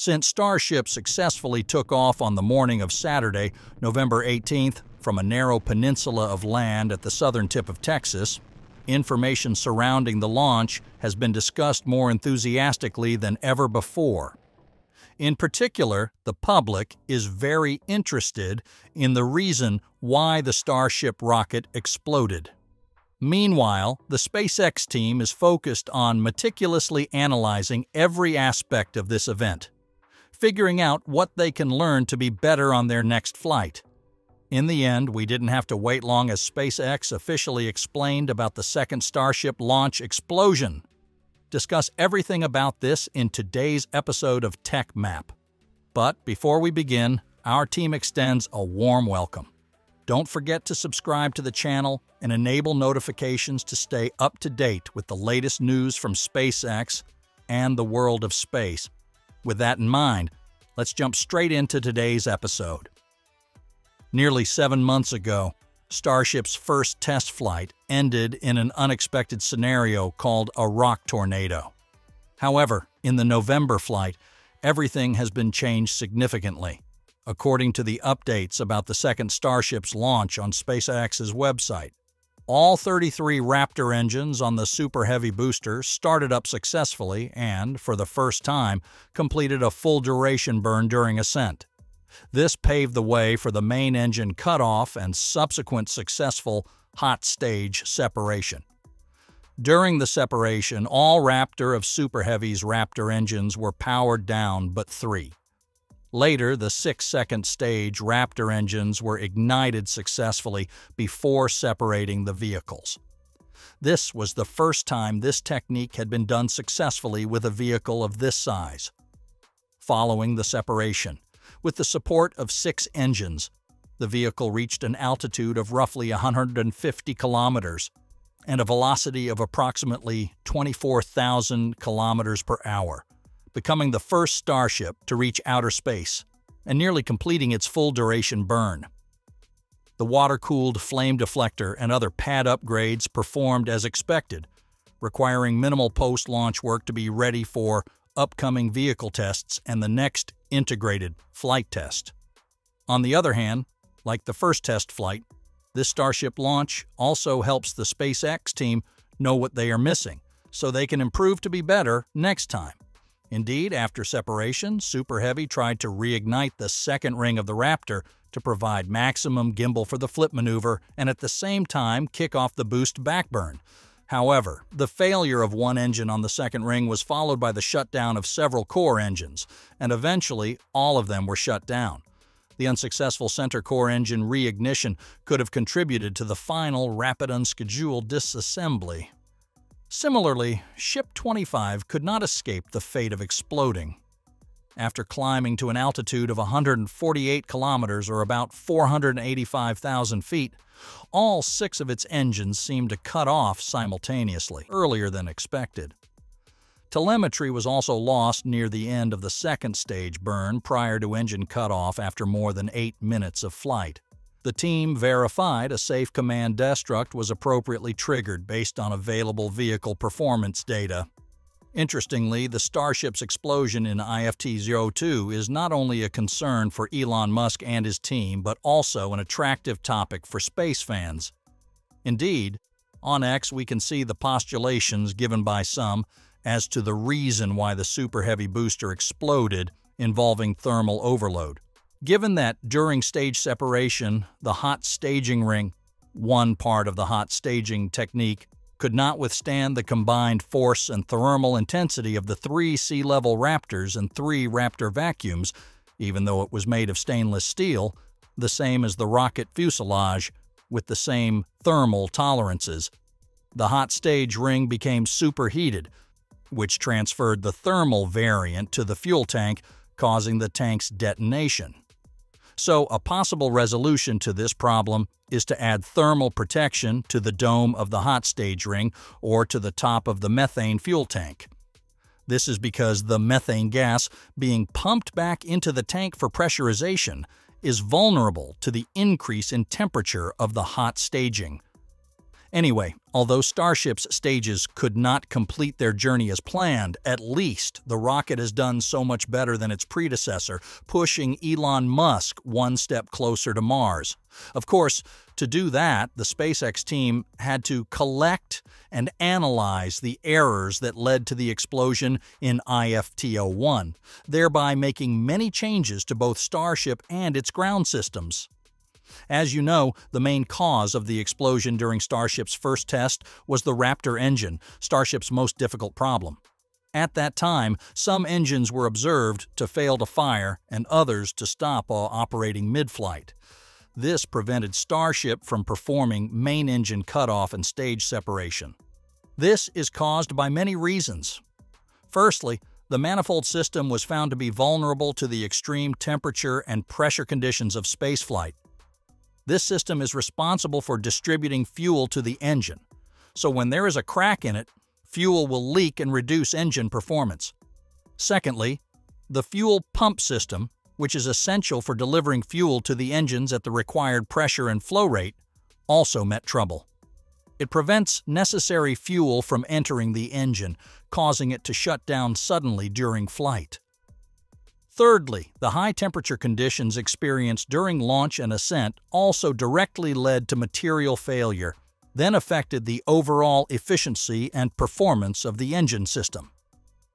Since Starship successfully took off on the morning of Saturday, November 18th, from a narrow peninsula of land at the southern tip of Texas, information surrounding the launch has been discussed more enthusiastically than ever before. In particular, the public is very interested in the reason why the Starship rocket exploded. Meanwhile, the SpaceX team is focused on meticulously analyzing every aspect of this event, figuring out what they can learn to be better on their next flight. In the end, we didn't have to wait long as SpaceX officially explained about the second Starship launch explosion. Discuss everything about this in today's episode of Tech Map. But before we begin, our team extends a warm welcome. Don't forget to subscribe to the channel and enable notifications to stay up to date with the latest news from SpaceX and the world of space. With that in mind, let's jump straight into today's episode. Nearly seven months ago, Starship's first test flight ended in an unexpected scenario called a rock tornado. However, in the November flight, everything has been changed significantly according to the updates about the second Starship's launch on SpaceX's website. All 33 Raptor engines on the Super Heavy booster started up successfully and, for the first time, completed a full duration burn during ascent. This paved the way for the main engine cutoff and subsequent successful hot stage separation. During the separation, all Raptor of Super Heavy's Raptor engines were powered down but three. Later, the six-second stage Raptor engines were ignited successfully before separating the vehicles. This was the first time this technique had been done successfully with a vehicle of this size. Following the separation, with the support of six engines, the vehicle reached an altitude of roughly 150 kilometers and a velocity of approximately 24,000 kilometers per hour becoming the first Starship to reach outer space and nearly completing its full-duration burn. The water-cooled flame deflector and other pad upgrades performed as expected, requiring minimal post-launch work to be ready for upcoming vehicle tests and the next integrated flight test. On the other hand, like the first test flight, this Starship launch also helps the SpaceX team know what they are missing, so they can improve to be better next time. Indeed, after separation, Super Heavy tried to reignite the second ring of the Raptor to provide maximum gimbal for the flip maneuver and at the same time kick off the boostback burn. However, the failure of one engine on the second ring was followed by the shutdown of several core engines, and eventually all of them were shut down. The unsuccessful center core engine reignition could have contributed to the final rapid unscheduled disassembly, Similarly, Ship 25 could not escape the fate of exploding. After climbing to an altitude of 148 kilometers or about 485,000 feet, all six of its engines seemed to cut off simultaneously, earlier than expected. Telemetry was also lost near the end of the second stage burn prior to engine cutoff after more than eight minutes of flight. The team verified a Safe Command destruct was appropriately triggered based on available vehicle performance data. Interestingly, the Starship's explosion in IFT-02 is not only a concern for Elon Musk and his team, but also an attractive topic for space fans. Indeed, on X we can see the postulations given by some as to the reason why the Super Heavy booster exploded involving thermal overload. Given that during stage separation, the hot staging ring, one part of the hot staging technique, could not withstand the combined force and thermal intensity of the three sea level Raptors and three Raptor vacuums, even though it was made of stainless steel, the same as the rocket fuselage, with the same thermal tolerances. The hot stage ring became superheated, which transferred the thermal variant to the fuel tank, causing the tank's detonation. So a possible resolution to this problem is to add thermal protection to the dome of the hot stage ring or to the top of the methane fuel tank. This is because the methane gas being pumped back into the tank for pressurization is vulnerable to the increase in temperature of the hot staging. Anyway, although Starship's stages could not complete their journey as planned, at least the rocket has done so much better than its predecessor, pushing Elon Musk one step closer to Mars. Of course, to do that, the SpaceX team had to collect and analyze the errors that led to the explosion in IFT-01, thereby making many changes to both Starship and its ground systems. As you know, the main cause of the explosion during Starship's first test was the Raptor engine, Starship's most difficult problem. At that time, some engines were observed to fail to fire and others to stop while operating mid-flight. This prevented Starship from performing main engine cutoff and stage separation. This is caused by many reasons. Firstly, the manifold system was found to be vulnerable to the extreme temperature and pressure conditions of spaceflight. This system is responsible for distributing fuel to the engine. So when there is a crack in it, fuel will leak and reduce engine performance. Secondly, the fuel pump system, which is essential for delivering fuel to the engines at the required pressure and flow rate, also met trouble. It prevents necessary fuel from entering the engine, causing it to shut down suddenly during flight. Thirdly, the high temperature conditions experienced during launch and ascent also directly led to material failure, then affected the overall efficiency and performance of the engine system.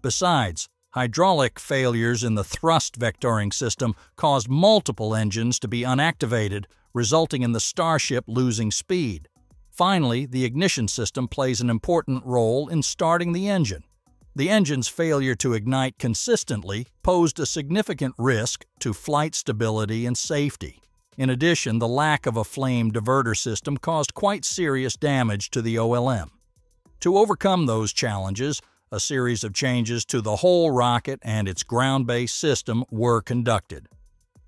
Besides, hydraulic failures in the thrust vectoring system caused multiple engines to be unactivated, resulting in the Starship losing speed. Finally, the ignition system plays an important role in starting the engine. The engine's failure to ignite consistently posed a significant risk to flight stability and safety. In addition, the lack of a flame diverter system caused quite serious damage to the OLM. To overcome those challenges, a series of changes to the whole rocket and its ground-based system were conducted.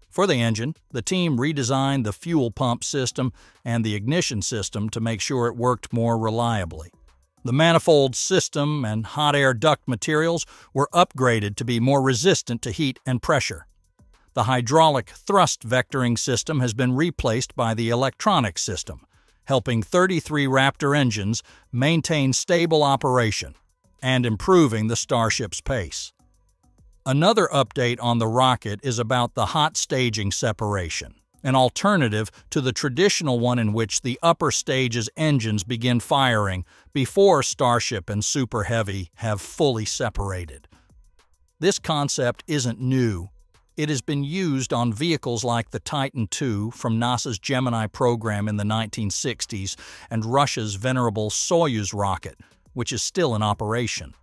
For the engine, the team redesigned the fuel pump system and the ignition system to make sure it worked more reliably. The manifold system and hot air duct materials were upgraded to be more resistant to heat and pressure. The hydraulic thrust vectoring system has been replaced by the electronic system, helping 33 Raptor engines maintain stable operation and improving the Starship's pace. Another update on the rocket is about the hot staging separation an alternative to the traditional one in which the upper stage's engines begin firing before Starship and Super Heavy have fully separated. This concept isn't new. It has been used on vehicles like the Titan II from NASA's Gemini program in the 1960s and Russia's venerable Soyuz rocket, which is still in operation.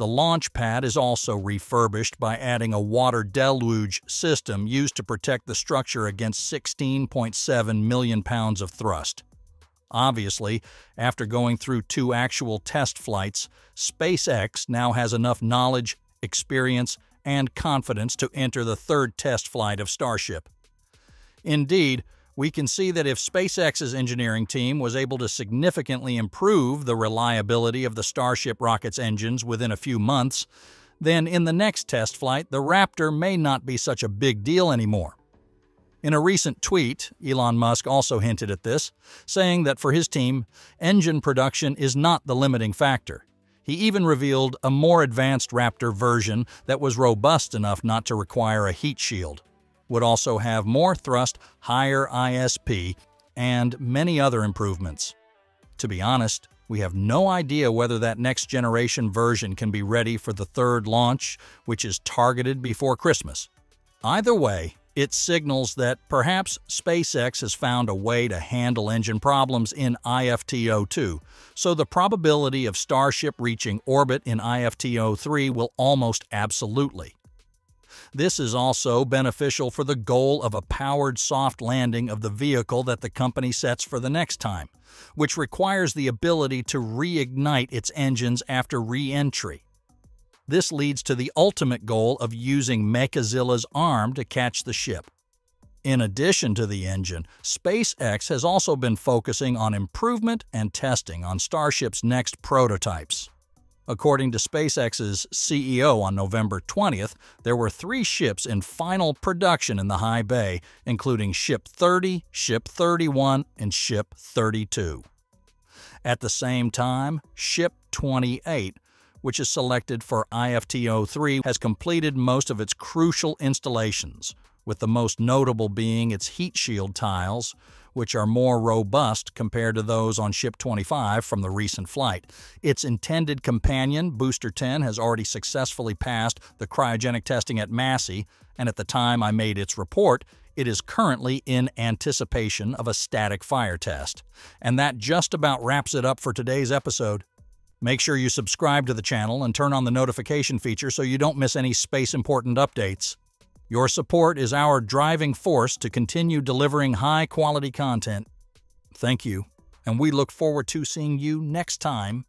The launch pad is also refurbished by adding a water deluge system used to protect the structure against 16.7 million pounds of thrust. Obviously, after going through two actual test flights, SpaceX now has enough knowledge, experience, and confidence to enter the third test flight of Starship. Indeed, we can see that if SpaceX's engineering team was able to significantly improve the reliability of the Starship rocket's engines within a few months, then in the next test flight, the Raptor may not be such a big deal anymore. In a recent tweet, Elon Musk also hinted at this, saying that for his team, engine production is not the limiting factor. He even revealed a more advanced Raptor version that was robust enough not to require a heat shield would also have more thrust, higher ISP, and many other improvements. To be honest, we have no idea whether that next generation version can be ready for the third launch, which is targeted before Christmas. Either way, it signals that perhaps SpaceX has found a way to handle engine problems in IFT-02, so the probability of Starship reaching orbit in IFT-03 will almost absolutely. This is also beneficial for the goal of a powered soft landing of the vehicle that the company sets for the next time, which requires the ability to reignite its engines after re-entry. This leads to the ultimate goal of using Mechazilla's arm to catch the ship. In addition to the engine, SpaceX has also been focusing on improvement and testing on Starship's next prototypes. According to SpaceX's CEO on November 20th, there were three ships in final production in the high bay, including Ship 30, Ship 31, and Ship 32. At the same time, Ship 28, which is selected for IFT-03, has completed most of its crucial installations, with the most notable being its heat shield tiles, which are more robust compared to those on Ship 25 from the recent flight. Its intended companion, Booster 10, has already successfully passed the cryogenic testing at Massey, and at the time I made its report, it is currently in anticipation of a static fire test. And that just about wraps it up for today's episode. Make sure you subscribe to the channel and turn on the notification feature so you don't miss any space important updates. Your support is our driving force to continue delivering high quality content. Thank you, and we look forward to seeing you next time